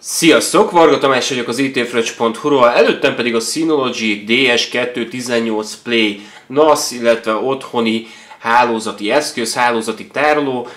Sziasztok, Varga Tamás vagyok az itfresh.hu-ról, előttem pedig a Synology DS218 Play NAS, illetve otthoni hálózati eszköz, hálózati tároló,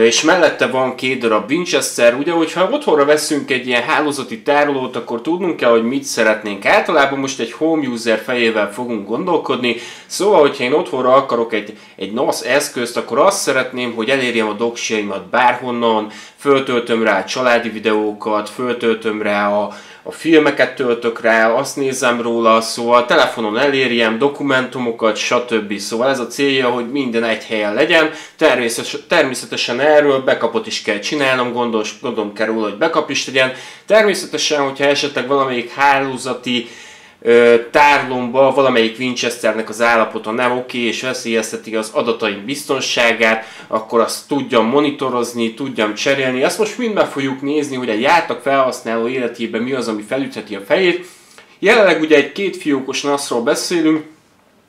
és mellette van két darab Winchester, ugye, hogyha otthonra veszünk egy ilyen hálózati tárolót, akkor tudnunk kell, hogy mit szeretnénk. Általában most egy home user fejével fogunk gondolkodni, szóval, hogyha én otthonra akarok egy, egy NAS eszközt, akkor azt szeretném, hogy elérjem a doksiaimat bárhonnan, föltöltöm rá a családi videókat, föltöltöm rá a, a filmeket töltök rá, azt nézem róla, szóval telefonon elérjem, dokumentumokat, stb. Szóval ez a célja, hogy minden egy helyen legyen. Természetesen, erről bekapot is kell csinálnom, gondos, gondolom kell róla, hogy bekap is legyen. Természetesen, hogyha esetleg valamelyik hálózati tárlomba valamelyik Winchesternek az állapota nem oké, és veszélyezteti az adataim biztonságát, akkor azt tudjam monitorozni, tudjam cserélni. Ezt most mind meg fogjuk nézni, hogy egy átlag felhasználó életében mi az, ami felütheti a fejét. Jelenleg ugye egy két fiókos NAS-ról beszélünk,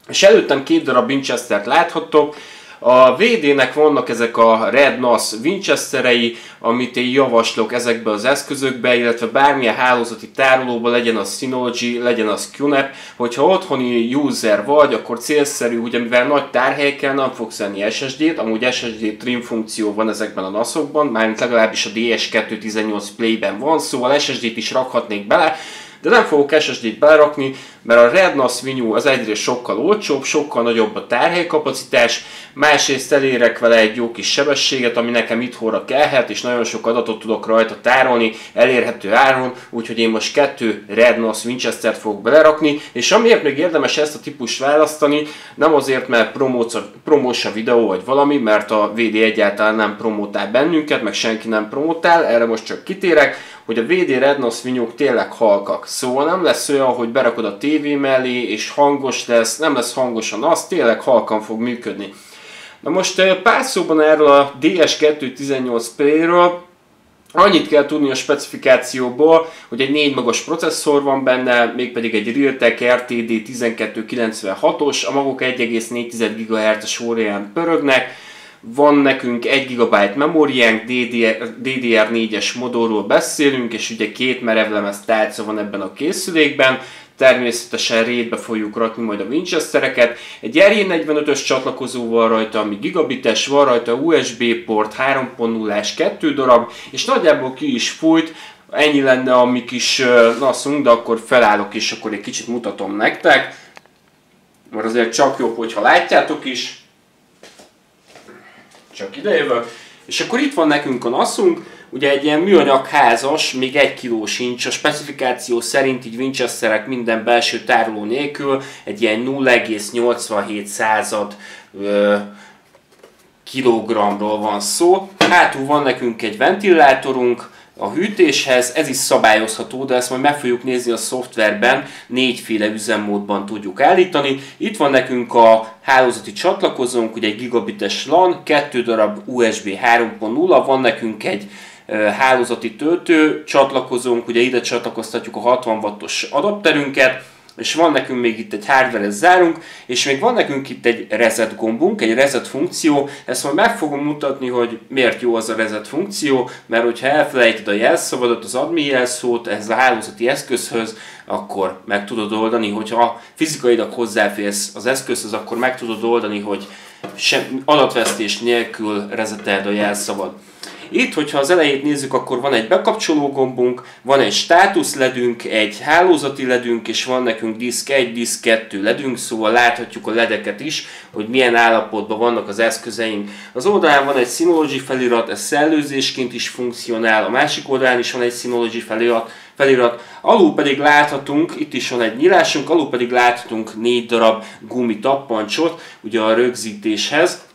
és előttem két darab Winchester-t láthattok, a VD-nek vannak ezek a Red NAS Winchesterei, amit én javaslok ezekbe az eszközökbe, illetve bármilyen hálózati tárolóba, legyen az Synology, legyen az QNAP, hogyha otthoni user vagy, akkor célszerű, ugye mivel nagy tárhelyekkel nem fogsz venni SSD-t, amúgy SSD trim funkció van ezekben a NAS-okban, mármint legalábbis a DS218 Play-ben van, szóval SSD-t is rakhatnék bele, de nem fogok SSD-t belerakni, mert a RedNAS Venue az egyrészt sokkal olcsóbb, sokkal nagyobb a tárhelykapacitás, másrészt elérek vele egy jó kis sebességet, ami nekem itthonra kellhet, és nagyon sok adatot tudok rajta tárolni, elérhető áron, úgyhogy én most kettő RedNAS Winchester-t fogok belerakni, és amiért még érdemes ezt a típust választani, nem azért, mert promós a videó vagy valami, mert a VD egyáltalán nem promotál bennünket, meg senki nem promotál, erre most csak kitérek, hogy a VD Rednos vinyók tényleg halkak. Szóval nem lesz olyan, hogy berakod a tévé mellé, és hangos lesz, nem lesz hangosan, az tényleg halkan fog működni. Na most pár szóban erről a DS218 Play-ről, Annyit kell tudni a specifikációból, hogy egy 4 magas processzor van benne, mégpedig egy Realtek RTD 1296-os, a maguk 1,4 GHz-es órián pörögnek, van nekünk 1 GB memóriánk, DDR, DDR4-es modorról beszélünk, és ugye két merevlemez tálca van ebben a készülékben, természetesen rétbe fogjuk rakni majd a Winchestereket. Egy RJ45-ös csatlakozóval rajta, ami gigabites, van rajta USB port, 3.0-ás 2 darab, és nagyjából ki is fújt, ennyi lenne a mi kis naszunk, de akkor felállok és akkor egy kicsit mutatom nektek, mert azért csak jobb, hogyha látjátok is csak idejövök. És akkor itt van nekünk a naszunk, ugye egy ilyen műanyag házas, még egy kiló sincs, a specifikáció szerint így Winchesterek minden belső tároló nélkül egy ilyen 0,87 század ö, kilogramról van szó. Hátul van nekünk egy ventilátorunk, a hűtéshez, ez is szabályozható, de ezt majd meg fogjuk nézni a szoftverben, négyféle üzemmódban tudjuk állítani. Itt van nekünk a hálózati csatlakozónk, ugye egy gigabites LAN, kettő darab USB 3.0, van nekünk egy hálózati töltő csatlakozónk, ugye ide csatlakoztatjuk a 60 wattos adapterünket, és van nekünk még itt egy hardware zárunk, és még van nekünk itt egy reset gombunk, egy reset funkció, ezt majd meg fogom mutatni, hogy miért jó az a reset funkció, mert hogyha elfelejted a jelszavadat, az admin jelszót ez a hálózati eszközhöz, akkor meg tudod oldani, hogyha fizikailag hozzáférsz az eszközhöz, akkor meg tudod oldani, hogy sem, adatvesztés nélkül reseteld a jelszavad. Itt, hogyha az elejét nézzük, akkor van egy bekapcsoló gombunk, van egy státusz ledünk, egy hálózati ledünk, és van nekünk disk 1, disk 2 ledünk, szóval láthatjuk a ledeket is, hogy milyen állapotban vannak az eszközeink. Az oldalán van egy Synology felirat, ez szellőzésként is funkcionál, a másik oldalán is van egy Synology felirat, felirat. Alul pedig láthatunk, itt is van egy nyilásunk, alul pedig láthatunk négy darab gumi tappancsot, ugye a rögzítéshez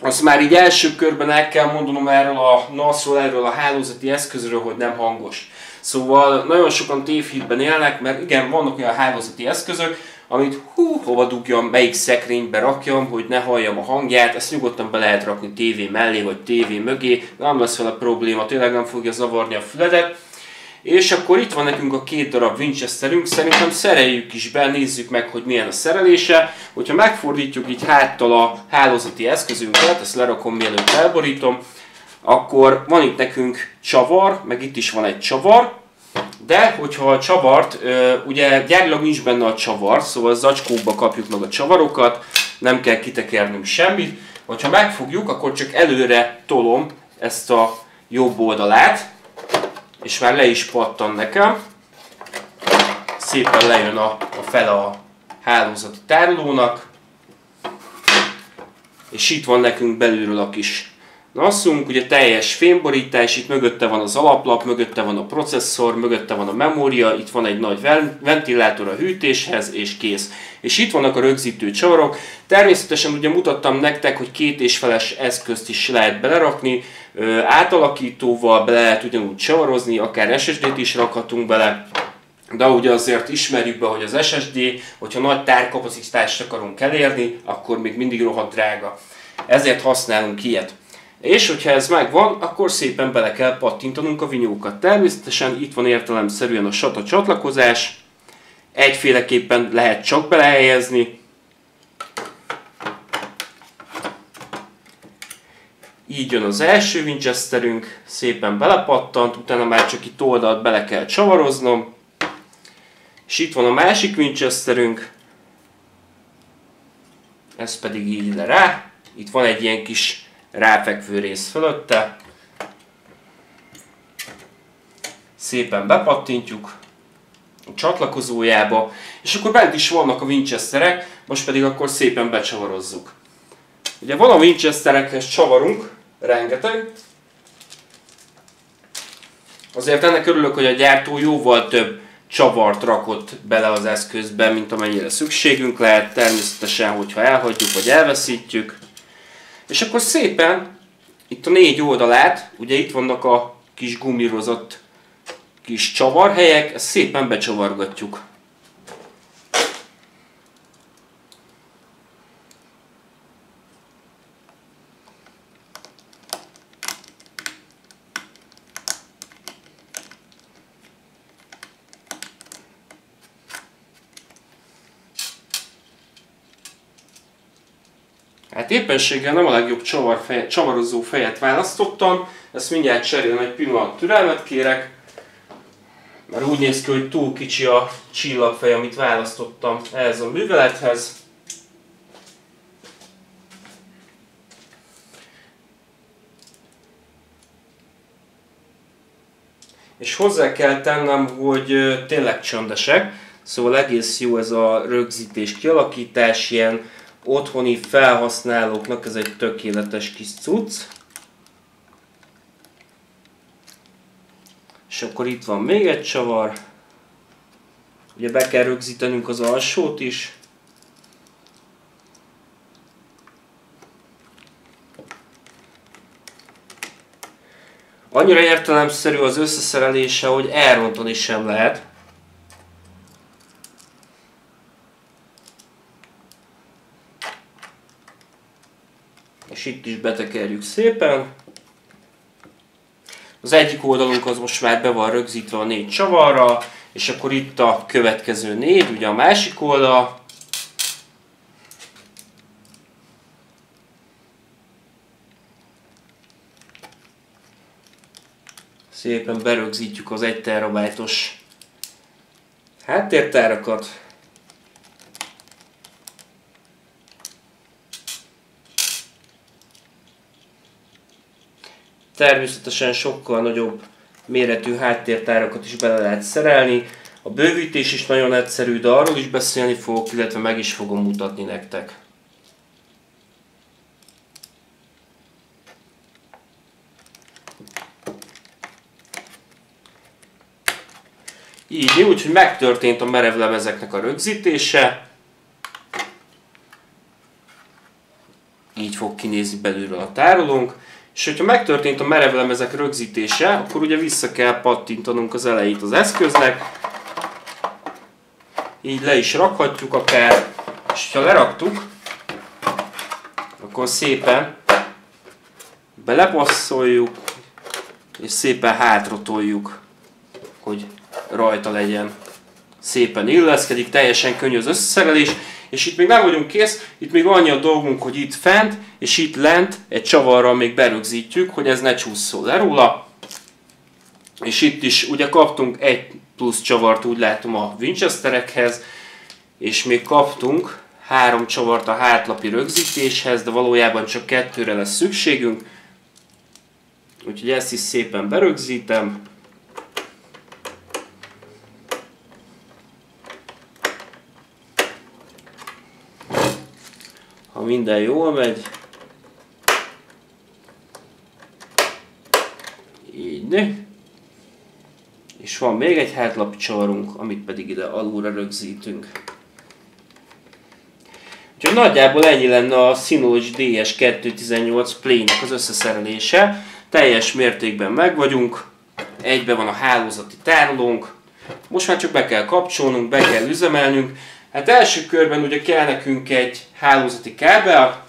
azt már így első körben el kell mondanom erről a NAS-ról, erről a hálózati eszközről, hogy nem hangos. Szóval nagyon sokan tévhitben élnek, mert igen, vannak olyan hálózati eszközök, amit hú, hova dugjam, melyik szekrénybe rakjam, hogy ne halljam a hangját, ezt nyugodtan be lehet rakni tévé mellé, vagy tévé mögé, nem lesz vele probléma, tényleg nem fogja zavarni a füledet. És akkor itt van nekünk a két darab Winchesterünk, szerintem szereljük is be, nézzük meg, hogy milyen a szerelése. Hogyha megfordítjuk így háttal a hálózati eszközünket, ezt lerakom mielőtt elborítom, akkor van itt nekünk csavar, meg itt is van egy csavar, de hogyha a csavart, ugye gyárilag nincs benne a csavar, szóval a zacskókba kapjuk meg a csavarokat, nem kell kitekernünk semmit. Hogyha megfogjuk, akkor csak előre tolom ezt a jobb oldalát, és már le is pattan nekem. Szépen lejön a, a fele a hálózati tárolónak, és itt van nekünk belülről a kis nasszunk, ugye teljes fényborítás, itt mögötte van az alaplap, mögötte van a processzor, mögötte van a memória, itt van egy nagy ventilátor a hűtéshez, és kész. És itt vannak a rögzítő csavarok. Természetesen ugye mutattam nektek, hogy két és feles eszközt is lehet belerakni, átalakítóval bele lehet ugyanúgy csavarozni, akár SSD-t is rakhatunk bele, de ugye azért ismerjük be, hogy az SSD, hogyha nagy tárkapacitást akarunk elérni, akkor még mindig rohadt drága. Ezért használunk ilyet. És hogyha ez megvan, akkor szépen bele kell pattintanunk a vinyókat. Természetesen itt van értelemszerűen a SATA csatlakozás, egyféleképpen lehet csak belehelyezni. Így jön az első Winchesterünk, szépen belepattant, utána már csak itt oldalt bele kell csavaroznom. És itt van a másik Winchesterünk, ez pedig így le rá. Itt van egy ilyen kis ráfekvő rész fölötte. Szépen bepattintjuk a csatlakozójába, és akkor bent is vannak a Winchesterek, most pedig akkor szépen becsavarozzuk. Ugye van a Winchesterekhez csavarunk, rengeteg. Azért ennek örülök, hogy a gyártó jóval több csavart rakott bele az eszközbe, mint amennyire szükségünk lehet, természetesen, hogyha elhagyjuk vagy elveszítjük. És akkor szépen itt a négy oldalát, ugye itt vannak a kis gumírozott kis csavarhelyek, ezt szépen becsavargatjuk. Hát éppenséggel nem a legjobb csavar csavarozó fejet választottam, ezt mindjárt cserélem, egy pillanat türelmet kérek, mert úgy néz ki, hogy túl kicsi a csillagfej, amit választottam ehhez a művelethez. És hozzá kell tennem, hogy tényleg csöndesek, szóval egész jó ez a rögzítés kialakítás, ilyen otthoni felhasználóknak ez egy tökéletes kis cucc. És akkor itt van még egy csavar. Ugye be kell rögzítenünk az alsót is. Annyira értelemszerű az összeszerelése, hogy elrontani sem lehet. Itt is betekerjük szépen. Az egyik oldalunk az most már be van rögzítve a négy csavarra, és akkor itt a következő négy, ugye a másik oldal. Szépen berögzítjük az 1 terabájtos háttértárakat. Természetesen sokkal nagyobb méretű háttértárakat is bele lehet szerelni. A bővítés is nagyon egyszerű, de arról is beszélni fogok, illetve meg is fogom mutatni nektek. Így, úgyhogy megtörtént a merevlemezeknek a rögzítése. Így fog kinézni belülről a tárolónk. És hogyha megtörtént a merevlemezek rögzítése, akkor ugye vissza kell pattintanunk az elejét az eszköznek. Így le is rakhatjuk akár, és ha leraktuk, akkor szépen belepasszoljuk, és szépen hátratoljuk, hogy rajta legyen. Szépen illeszkedik, teljesen könnyű az összeszerelés, és itt még nem vagyunk kész, itt még annyi a dolgunk, hogy itt fent, és itt lent egy csavarral még berögzítjük, hogy ez ne csúszszó le róla. És itt is ugye kaptunk egy plusz csavart, úgy látom a Winchesterekhez, és még kaptunk három csavart a hátlapi rögzítéshez, de valójában csak kettőre lesz szükségünk. Úgyhogy ezt is szépen berögzítem. Minden jól megy, így, és van még egy hátlapi csavarunk, amit pedig ide alulra rögzítünk. Úgyhogy nagyjából ennyi lenne a Synology DS218 Play-nek az összeszerelése. Teljes mértékben meg vagyunk, egybe van a hálózati tárolónk, most már csak be kell kapcsolnunk, be kell üzemelnünk. Hát első körben ugye kell nekünk egy hálózati kábel,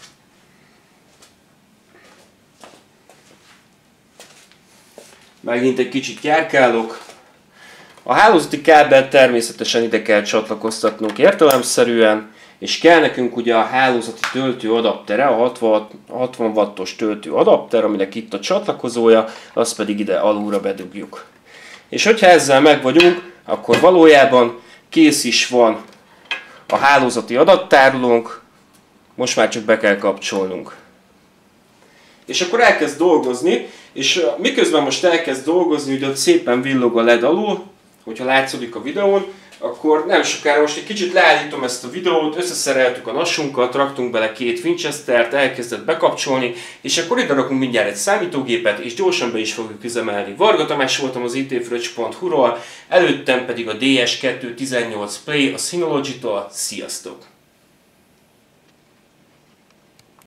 megint egy kicsit járkálok. A hálózati kábelt természetesen ide kell csatlakoztatnunk értelemszerűen, és kell nekünk ugye a hálózati töltő adaptere, a 60, 60 wattos töltő adapter, aminek itt a csatlakozója, azt pedig ide alulra bedugjuk. És hogyha ezzel meg vagyunk, akkor valójában kész is van a hálózati adattárolónk, most már csak be kell kapcsolnunk. És akkor elkezd dolgozni, és miközben most elkezd dolgozni, ugye ott szépen villog a LED alul, hogyha látszódik a videón, akkor nem sokára most egy kicsit leállítom ezt a videót, összeszereltük a nasunkat, raktunk bele két Winchester-t, elkezdett bekapcsolni, és akkor ide rakunk mindjárt egy számítógépet, és gyorsan be is fogjuk üzemelni. Varga Tamás voltam az itfröcs.hu-ról, előttem pedig a DS218 Play a Synology-tól. Sziasztok!